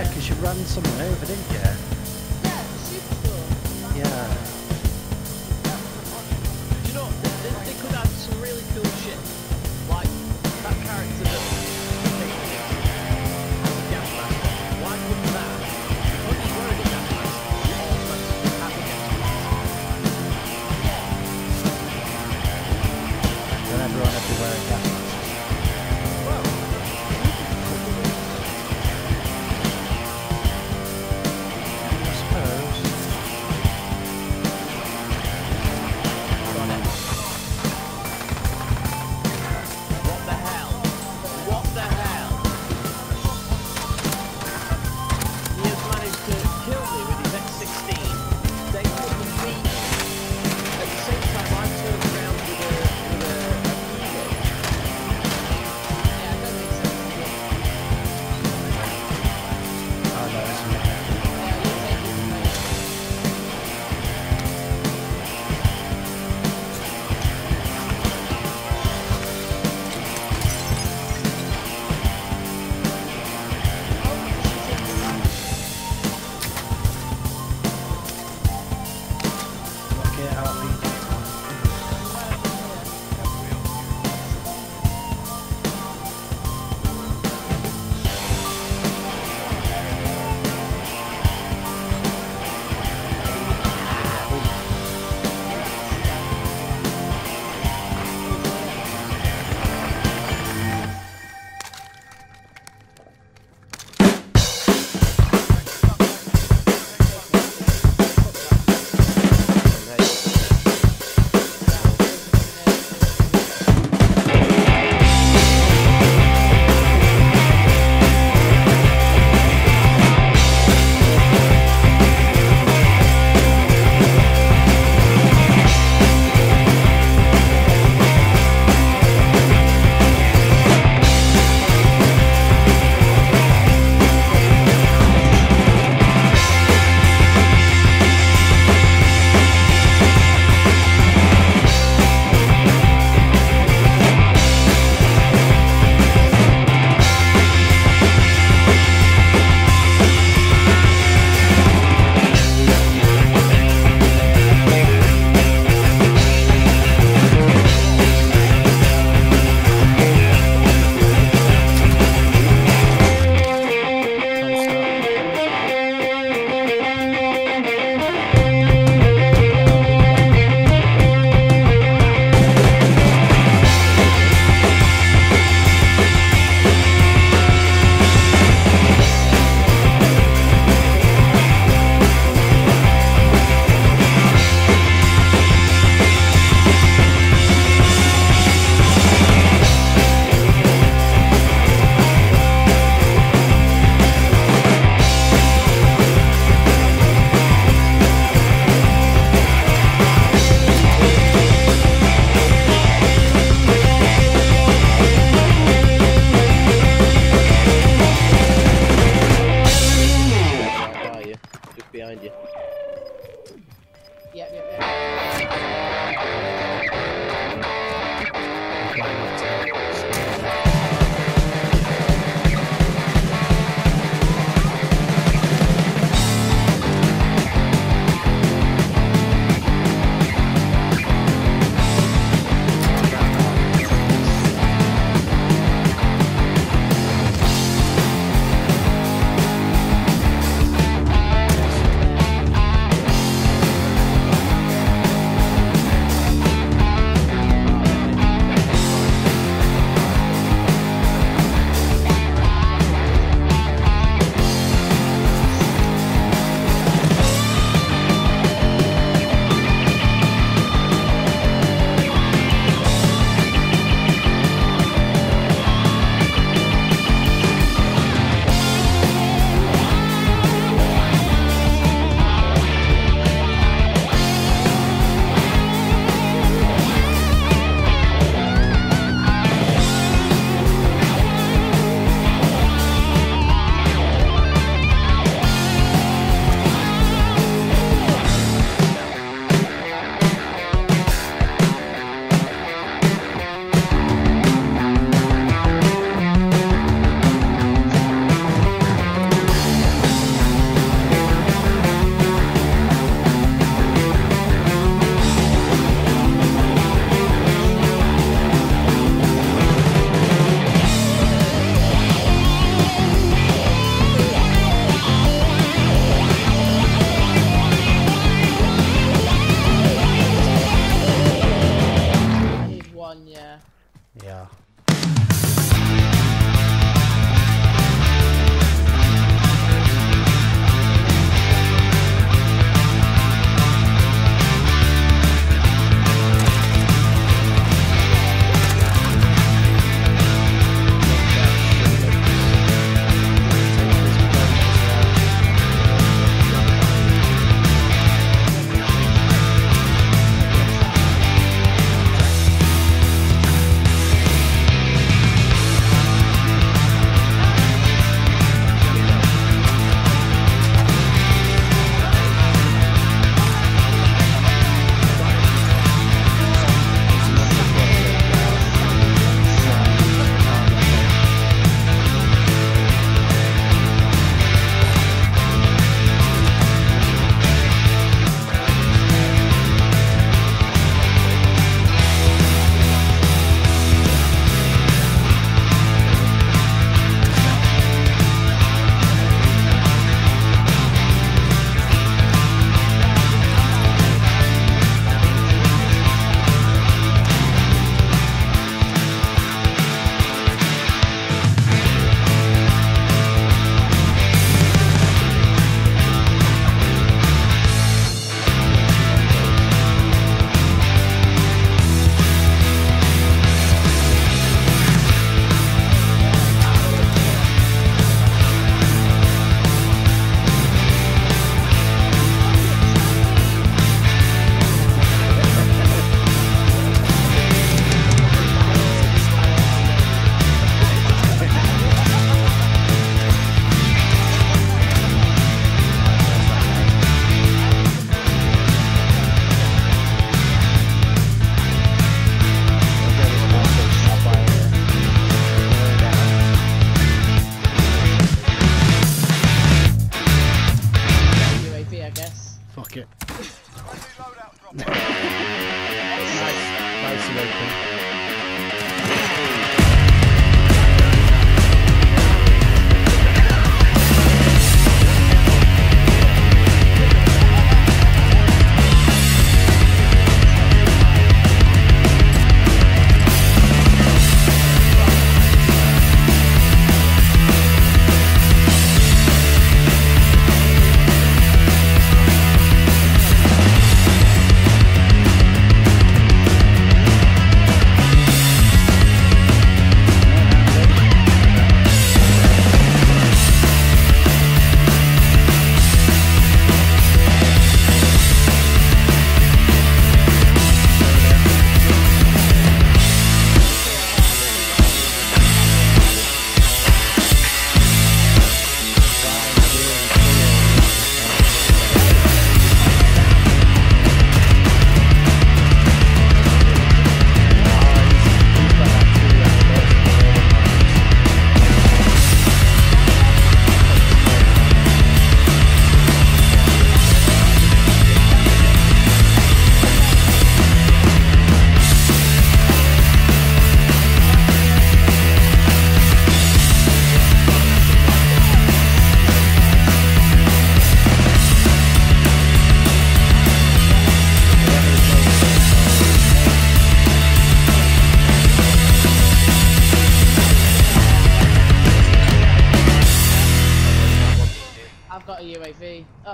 Yeah, because you ran someone over, didn't you? Yeah, Superstore. Yeah. You know, they, they could add some really cool shit.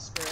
UAV.